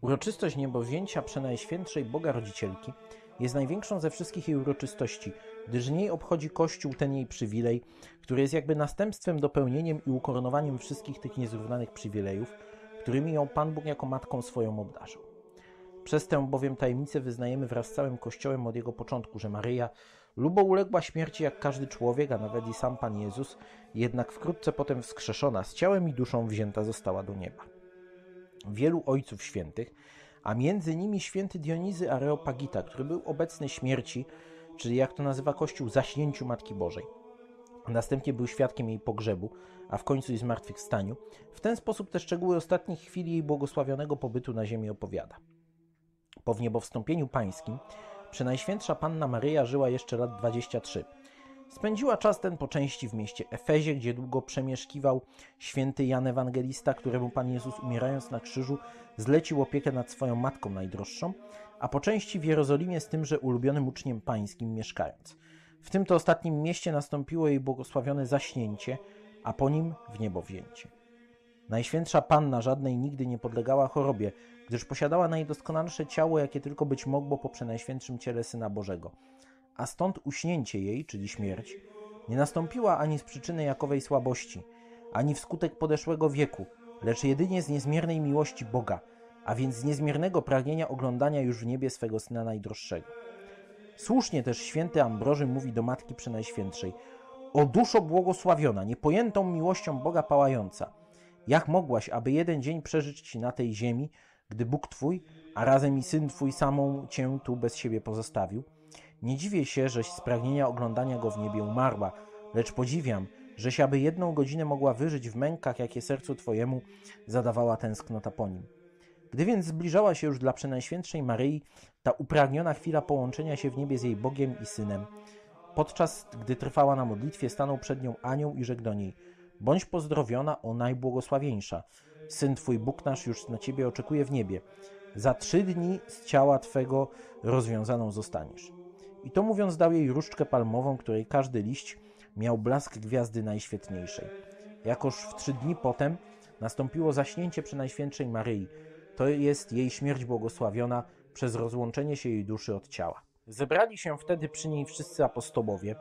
Uroczystość niebowzięcia Przenajświętszej Boga Rodzicielki jest największą ze wszystkich jej uroczystości, gdyż niej obchodzi Kościół ten jej przywilej, który jest jakby następstwem, dopełnieniem i ukoronowaniem wszystkich tych niezrównanych przywilejów, którymi ją Pan Bóg jako matką swoją obdarzył. Przez tę bowiem tajemnicę wyznajemy wraz z całym Kościołem od jego początku, że Maryja lubo uległa śmierci jak każdy człowiek, a nawet i sam Pan Jezus, jednak wkrótce potem wskrzeszona z ciałem i duszą wzięta została do nieba. Wielu ojców świętych, a między nimi święty Dionizy Areopagita, który był obecny śmierci, czyli jak to nazywa Kościół, zaśnięciu Matki Bożej. Następnie był świadkiem jej pogrzebu, a w końcu i zmartwychwstaniu. W ten sposób te szczegóły ostatnich chwili jej błogosławionego pobytu na ziemi opowiada. Po wniebowstąpieniu pańskim Przenajświętsza Panna Maryja żyła jeszcze lat 23. Spędziła czas ten po części w mieście Efezie, gdzie długo przemieszkiwał święty Jan Ewangelista, któremu Pan Jezus umierając na krzyżu zlecił opiekę nad swoją matką najdroższą, a po części w Jerozolimie z tymże ulubionym uczniem pańskim mieszkając. W tym to ostatnim mieście nastąpiło jej błogosławione zaśnięcie, a po nim w niebo wzięcie. Najświętsza Panna żadnej nigdy nie podlegała chorobie, gdyż posiadała najdoskonalsze ciało, jakie tylko być mogło po przenajświętszym ciele Syna Bożego. A stąd uśnięcie jej, czyli śmierć, nie nastąpiła ani z przyczyny jakowej słabości, ani wskutek podeszłego wieku, lecz jedynie z niezmiernej miłości Boga, a więc z niezmiernego pragnienia oglądania już w niebie swego Syna Najdroższego. Słusznie też święty Ambroży mówi do Matki Przenajświętszej O duszo błogosławiona, niepojętą miłością Boga pałająca, jak mogłaś, aby jeden dzień przeżyć Ci na tej ziemi, gdy Bóg Twój, a razem i Syn Twój samą Cię tu bez siebie pozostawił? Nie dziwię się, żeś z pragnienia oglądania Go w niebie umarła, lecz podziwiam, żeś aby jedną godzinę mogła wyżyć w mękach, jakie sercu Twojemu zadawała tęsknota po Nim. Gdy więc zbliżała się już dla Przenajświętszej Maryi ta upragniona chwila połączenia się w niebie z jej Bogiem i Synem, podczas gdy trwała na modlitwie, stanął przed nią anioł i rzekł do niej Bądź pozdrowiona, o najbłogosławieńsza. Syn Twój, Bóg nasz, już na Ciebie oczekuje w niebie. Za trzy dni z ciała Twego rozwiązaną zostaniesz. I to mówiąc dał jej różdżkę palmową, której każdy liść miał blask gwiazdy najświetniejszej. Jakoż w trzy dni potem nastąpiło zaśnięcie przy Najświętszej Maryi. To jest jej śmierć błogosławiona przez rozłączenie się jej duszy od ciała. Zebrali się wtedy przy niej wszyscy apostołowie,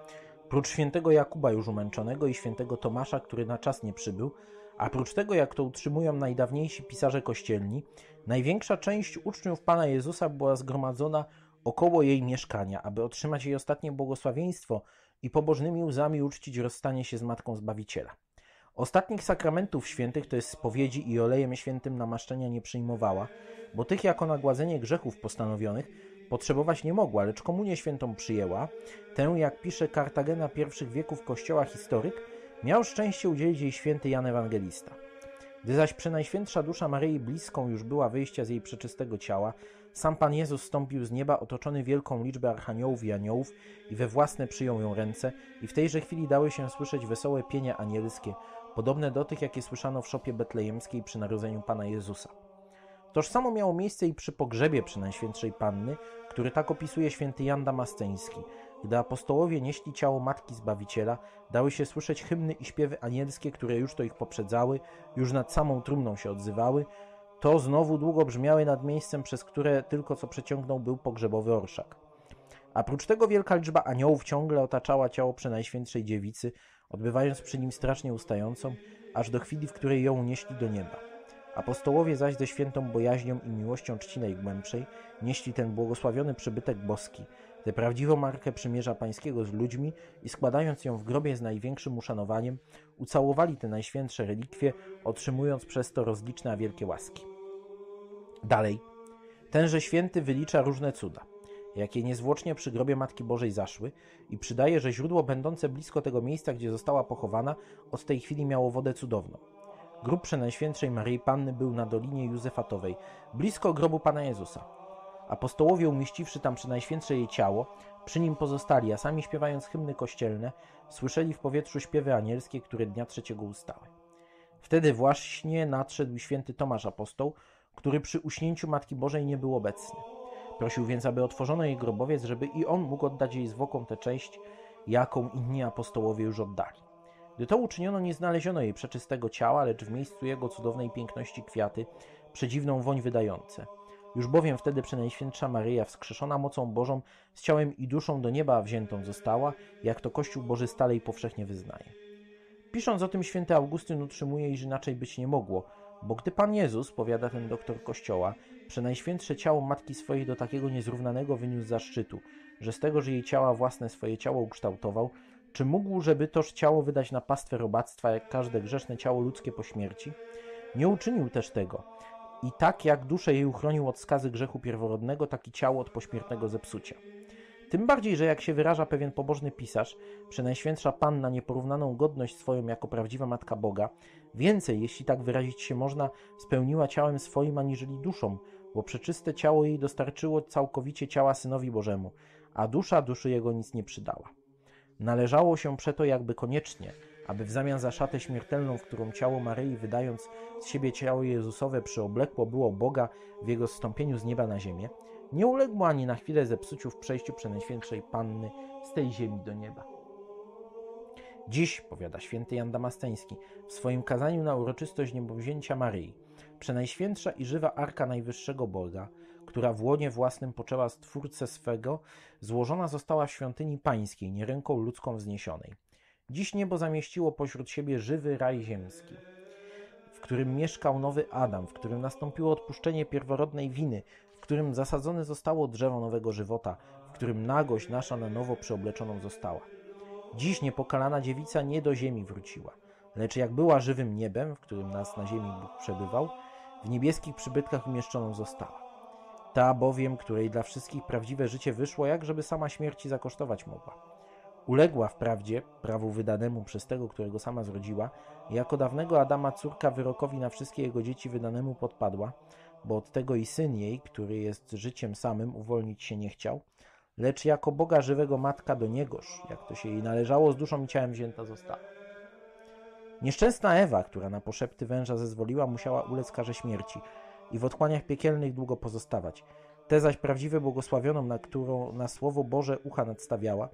prócz świętego Jakuba już umęczonego i świętego Tomasza, który na czas nie przybył, a prócz tego, jak to utrzymują najdawniejsi pisarze kościelni, największa część uczniów Pana Jezusa była zgromadzona około jej mieszkania, aby otrzymać jej ostatnie błogosławieństwo i pobożnymi łzami uczcić rozstanie się z Matką Zbawiciela. Ostatnich sakramentów świętych, to jest spowiedzi i olejem świętym namaszczenia nie przyjmowała, bo tych jako nagładzenie grzechów postanowionych potrzebować nie mogła, lecz komunię świętą przyjęła. Tę, jak pisze Kartagena pierwszych wieków kościoła historyk, miał szczęście udzielić jej święty Jan Ewangelista. Gdy zaś przenajświętsza dusza Maryi bliską już była wyjścia z jej przeczystego ciała, sam Pan Jezus stąpił z nieba otoczony wielką liczbą archaniołów i aniołów i we własne przyjął ją ręce i w tejże chwili dały się słyszeć wesołe pienie anielskie, podobne do tych, jakie słyszano w szopie betlejemskiej przy narodzeniu Pana Jezusa. Toż samo miało miejsce i przy pogrzebie przy Najświętszej Panny, który tak opisuje święty Jan Damasceński. Gdy apostołowie nieśli ciało Matki Zbawiciela, dały się słyszeć hymny i śpiewy anielskie, które już to ich poprzedzały, już nad samą trumną się odzywały, to znowu długo brzmiały nad miejscem, przez które tylko co przeciągnął był pogrzebowy orszak. A prócz tego wielka liczba aniołów ciągle otaczała ciało Przenajświętszej Dziewicy, odbywając przy nim strasznie ustającą, aż do chwili, w której ją unieśli do nieba. Apostołowie zaś ze świętą bojaźnią i miłością czci najgłębszej nieśli ten błogosławiony przybytek boski, tę prawdziwą markę przymierza pańskiego z ludźmi i składając ją w grobie z największym uszanowaniem, ucałowali te najświętsze relikwie, otrzymując przez to rozliczne a wielkie łaski. Dalej, tenże święty wylicza różne cuda, jakie niezwłocznie przy grobie Matki Bożej zaszły i przydaje, że źródło będące blisko tego miejsca, gdzie została pochowana, od tej chwili miało wodę cudowną. Grób Przenajświętszej Maryi Panny był na Dolinie Józefatowej, blisko grobu Pana Jezusa. Apostołowie umieściwszy tam Przenajświętsze jej ciało, przy nim pozostali, a sami śpiewając hymny kościelne, słyszeli w powietrzu śpiewy anielskie, które dnia trzeciego ustały. Wtedy właśnie nadszedł święty Tomasz Apostoł, który przy uśnięciu Matki Bożej nie był obecny. Prosił więc, aby otworzono jej grobowiec, żeby i on mógł oddać jej zwłokom tę cześć, jaką inni apostołowie już oddali. Gdy to uczyniono, nie znaleziono jej przeczystego ciała, lecz w miejscu jego cudownej piękności kwiaty, przedziwną woń wydające. Już bowiem wtedy Przenajświętsza Maryja, wskrzeszona mocą Bożą, z ciałem i duszą do nieba wziętą została, jak to Kościół Boży stale i powszechnie wyznaje. Pisząc o tym, święty Augustyn utrzymuje, iż inaczej być nie mogło, bo gdy Pan Jezus, powiada ten doktor Kościoła, Przenajświętsze ciało Matki swojej do takiego niezrównanego wyniósł zaszczytu, że z tego, że jej ciała własne swoje ciało ukształtował, czy mógł, żeby toż ciało wydać na pastwę robactwa, jak każde grzeszne ciało ludzkie po śmierci? Nie uczynił też tego. I tak jak duszę jej uchronił od skazy grzechu pierworodnego, tak i ciało od pośmiertnego zepsucia. Tym bardziej, że jak się wyraża pewien pobożny pisarz, Przenajświętsza Panna nieporównaną godność swoją jako prawdziwa Matka Boga, więcej, jeśli tak wyrazić się można, spełniła ciałem swoim aniżeli duszą, bo przeczyste ciało jej dostarczyło całkowicie ciała Synowi Bożemu, a dusza duszy jego nic nie przydała. Należało się przeto jakby koniecznie, aby w zamian za szatę śmiertelną, w którą ciało Maryi, wydając z siebie ciało Jezusowe, przyoblekło było Boga w jego zstąpieniu z nieba na ziemię, nie uległo ani na chwilę zepsuciu w przejściu Przenajświętszej Panny z tej ziemi do nieba. Dziś, powiada święty Jan Damasteński, w swoim kazaniu na uroczystość niebowzięcia Maryi, Przenajświętsza i żywa Arka Najwyższego Boga, która w łonie własnym poczęła Stwórcę swego, złożona została w świątyni pańskiej, nie ręką ludzką wzniesionej. Dziś niebo zamieściło pośród siebie żywy raj ziemski, którym mieszkał nowy Adam, w którym nastąpiło odpuszczenie pierworodnej winy, w którym zasadzone zostało drzewo nowego żywota, w którym nagość nasza na nowo przeobleczoną została. Dziś niepokalana dziewica nie do ziemi wróciła, lecz jak była żywym niebem, w którym nas na ziemi Bóg przebywał, w niebieskich przybytkach umieszczoną została. Ta bowiem, której dla wszystkich prawdziwe życie wyszło, jak żeby sama śmierci zakosztować mogła. Uległa wprawdzie prawu wydanemu przez tego, którego sama zrodziła, jako dawnego Adama córka wyrokowi na wszystkie jego dzieci wydanemu podpadła, bo od tego i syn jej, który jest życiem samym, uwolnić się nie chciał, lecz jako Boga żywego matka do niegoż, jak to się jej należało, z duszą i ciałem wzięta została. Nieszczęsna Ewa, która na poszepty węża zezwoliła, musiała ulec karze śmierci i w otchłaniach piekielnych długo pozostawać. Te zaś prawdziwe błogosławioną, na którą na Słowo Boże ucha nadstawiała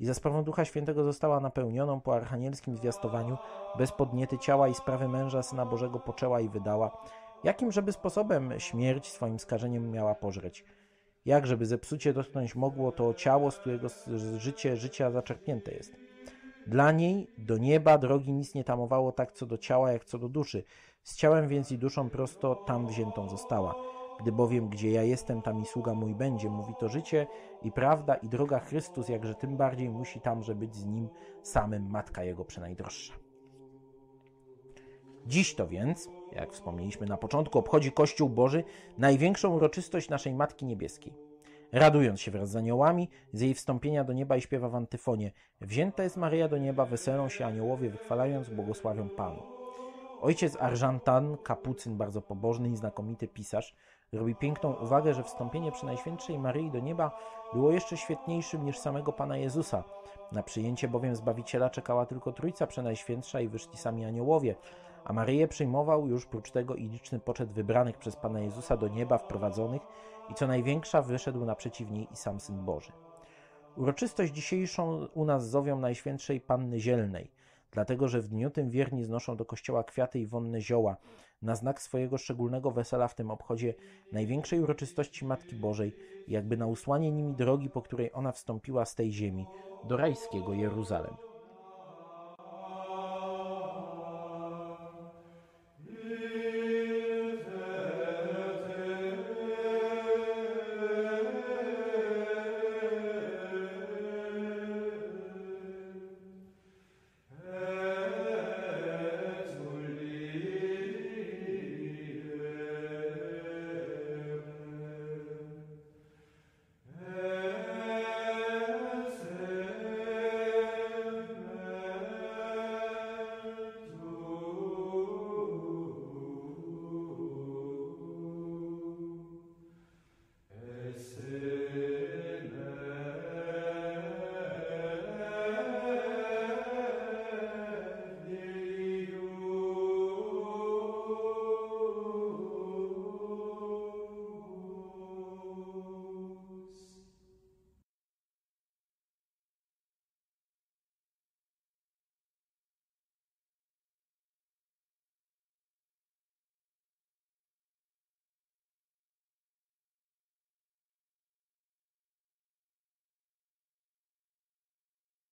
i za sprawą Ducha Świętego została napełnioną po archanielskim zwiastowaniu, bez podniety ciała i sprawy męża Syna Bożego poczęła i wydała, jakim żeby sposobem śmierć swoim skażeniem miała pożreć. Jak żeby zepsucie dotknąć mogło to ciało, z którego życie życia zaczerpnięte jest. Dla niej do nieba drogi nic nie tamowało tak co do ciała, jak co do duszy. Z ciałem więc i duszą prosto tam wziętą została. Gdy bowiem gdzie ja jestem, tam i sługa mój będzie, mówi to życie i prawda i droga Chrystus, jakże tym bardziej musi tamże być z nim samym Matka Jego przenajdroższa. Dziś to więc, jak wspomnieliśmy na początku, obchodzi Kościół Boży największą uroczystość naszej Matki Niebieskiej. Radując się wraz z aniołami z jej wstąpienia do nieba i śpiewa w antyfonie Wzięta jest Maryja do nieba, weselą się aniołowie, wychwalając, błogosławią Panu. Ojciec Arżantan, kapucyn, bardzo pobożny i znakomity pisarz, robi piękną uwagę, że wstąpienie przy Najświętszej Maryi do nieba było jeszcze świetniejszym niż samego Pana Jezusa. Na przyjęcie bowiem Zbawiciela czekała tylko Trójca Przenajświętsza i wyszli sami aniołowie, a Maryję przyjmował już prócz tego i liczny poczet wybranych przez Pana Jezusa do nieba wprowadzonych i co największa wyszedł naprzeciw niej i sam Syn Boży. Uroczystość dzisiejszą u nas zowią Najświętszej Panny Zielnej, dlatego że w dniu tym wierni znoszą do kościoła kwiaty i wonne zioła, na znak swojego szczególnego wesela w tym obchodzie największej uroczystości Matki Bożej, jakby na usłanie nimi drogi, po której ona wstąpiła z tej ziemi do rajskiego Jeruzalem.